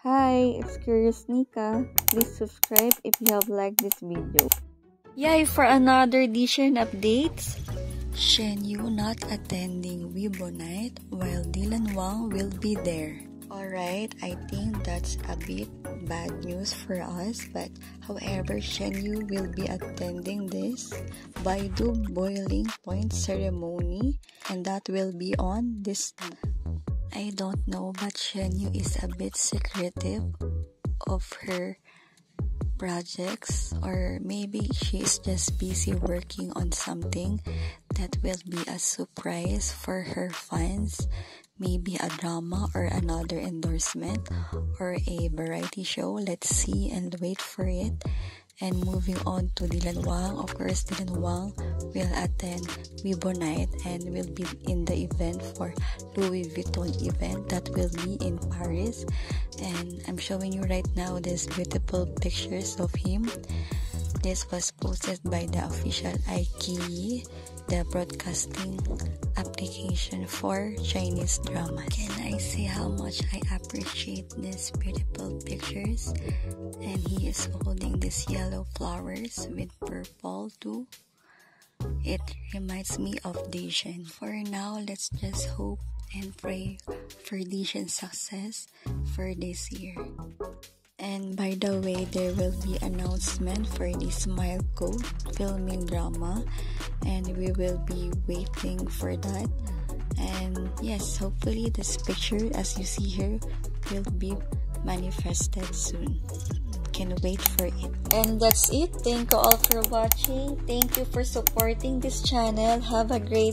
Hi, it's Curious Nixxa. Please subscribe if you have liked this video. Yay for another edition updates. Shen Yue not attending Weibo night while Dylan Wang will be there. Alright, I think that's a bit bad news for us, but however, Shen Yue will be attending this Baidu Boiling Point ceremony, and that will be on this. I don't know, but Shen Yue is a bit secretive of her projects, or maybe she is just busy working on something that will be a surprise for her fans maybe a drama or another endorsement or a variety show. Let's see and wait for it. And moving on to Dylan Wang, of course, Dylan Wang will attend Weibo Night and will be in the event for Louis Vuitton event that will be in Paris. And I'm showing you right now these beautiful pictures of him. This was posted by the official iQIYI, the broadcasting application for Chinese drama. Can I say how much I appreciate these beautiful pictures? And he is holding these yellow flowers with purple too. It reminds me of DyShen. For now, let's just hope and pray for DyShen's success for this year. And by the way, there will be announcement for the Smile Code filming drama and we will be waiting for that. And yes, hopefully this picture as you see here will be manifested soon. Can wait for it. And that's it. Thank you all for watching. Thank you for supporting this channel. Have a great